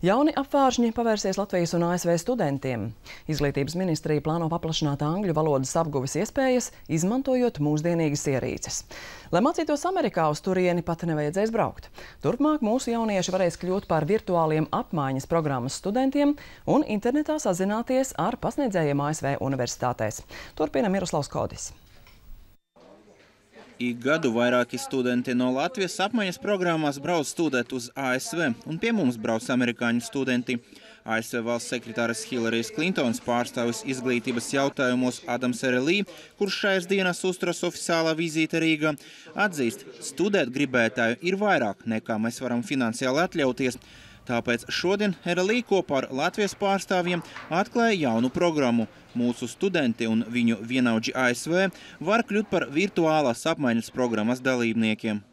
Jauni apvāršņi pavērsies Latvijas un ASV studentiem. Izglītības ministrija plāno paplašināt angļu valodas apguves iespējas, izmantojot mūsdienīgas ierīces. Lai mācītos Amerikā, uz turieni pat nevajadzēs braukt. Turpmāk mūsu jaunieši varēs kļūt par virtuāliem apmaiņas programmas studentiem un internetā sazināties ar pasniedzējiem ASV universitātēs. Turpina Miroslavs Kodis. Ik gadu vairāki studenti no Latvijas apmaiņas programmās brauc studēt uz ASV, un pie mums brauc amerikāņu studenti. ASV valsts sekretāras Hillarijas Klintons pārstāvis izglītības jautājumos Adams Erelī, kurš šajās dienās uzturas oficiālā vizīte Rīgā, atzīst, studēt gribētāju ir vairāk nekā mēs varam finansiāli atļauties. Tāpēc šodien RLI kopā ar Latvijas pārstāvjiem atklāja jaunu programmu. Mūsu studenti un viņu vienaudži ASV var kļūt par virtuālās apmaiņas programmas dalībniekiem.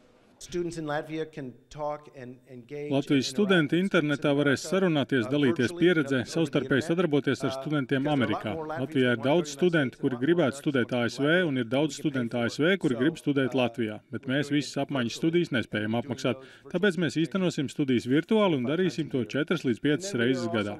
Latvijas studenti internetā varēs sarunāties, dalīties pieredzē, savstarpēji sadarboties ar studentiem Amerikā. Latvijā ir daudz studentu, kuri gribētu studēt ASV, un ir daudz studentu ASV, kuri grib studēt Latvijā. Bet mēs visas apmaiņas studijas nespējam apmaksāt. Tāpēc mēs īstenosim studijas virtuāli un darīsim to 4 līdz 5 reizes gadā.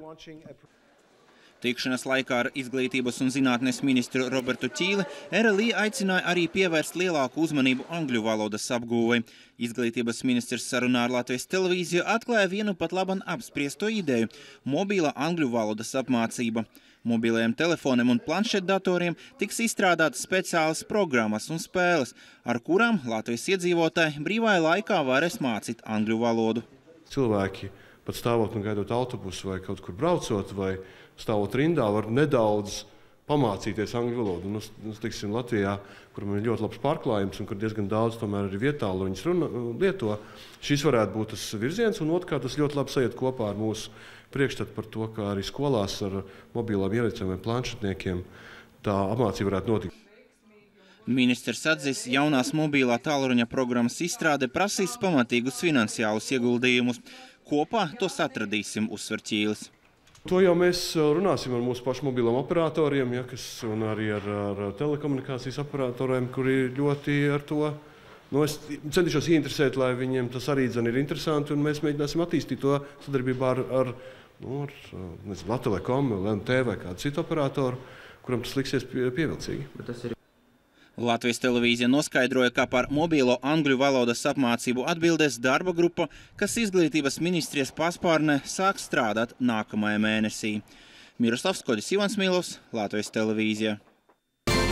Tikšanās laikā ar izglītības un zinātnes ministru Robertu Ķīli RLI aicināja arī pievērst lielāku uzmanību angļu valodas apgūvei. Izglītības ministrs sarunā ar Latvijas televīziju atklāja vienu pat laban apspriesto ideju – mobīla angļu valodas apmācība. Mobilajiem telefoniem un planšetdatoriem tiks izstrādātas speciālas programmas un spēles, ar kurām Latvijas iedzīvotāji brīvajā laikā varēs mācīt angļu valodu. Cilvēki pat stāvot un gaidot autobusu vai kaut kur braucot vai stāvot rindā, var nedaudz pamācīties angļu valodu. Nu, nu, tiksim, Latvijā, kur ir ļoti labs pārklājums un kur diezgan daudz tomēr ir vietā, lai viņas runa, lieto, šis varētu būt tas virziens. Un otrkārt, tas ļoti labi sajiet kopā ar mūsu priekšstatu par to, ka arī skolās ar mobilām ierīcēm vai planšetniekiem tā apmācība varētu notikt. Ministrs atzīst, jaunās mobilā tālruņa programmas izstrāde prasīs pamatīgus finansiālus ieguldījumus. Kopā tos atradīsim, uzsver Ķīlis. To jau mēs runāsim ar mūsu pašu mobiliem operatoriem, ja, kas, un arī ar, ar telekomunikācijas operatoriem, kuri ļoti ar to. Nu, es centīšos ieinteresēt, lai viņiem tas arī ir interesanti, un mēs mēģināsim attīstīt to sadarbībā ar, ar, nu, ar nezinu, Latviju Telekom, LMT vai kādu citu operatoru, kuram tas liksies pie, pievilcīgi. Latvijas televīzija noskaidroja, ka par mobīlo angļu valodas apmācību atbildēs darba grupa, kas izglītības ministrijas paspārnē sāk strādāt nākamajā mēnesī. Miroslavs Kodis Ivans Milovs, Latvijas televīzija.